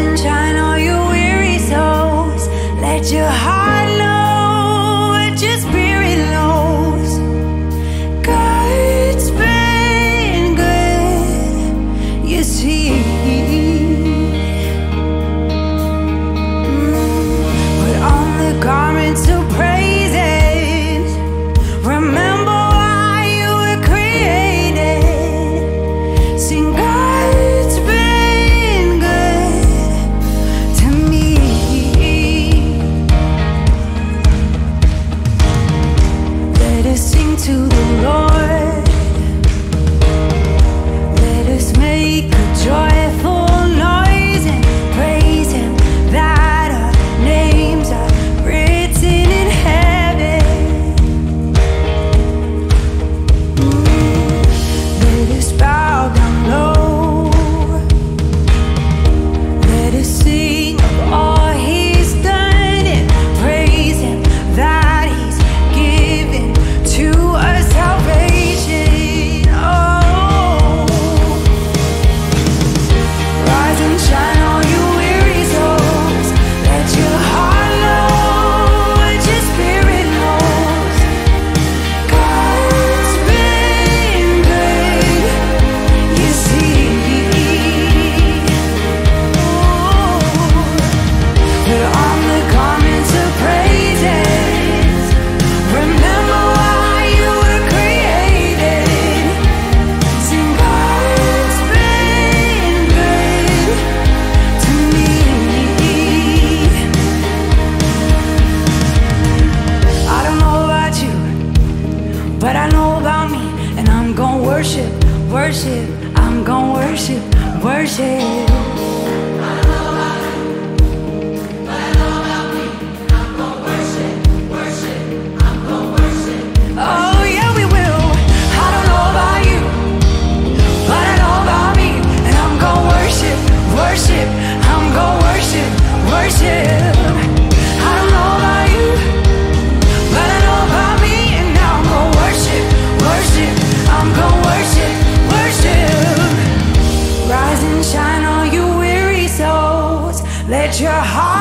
in China to the Lord. worship, I'm gonna worship, worship. Let your heart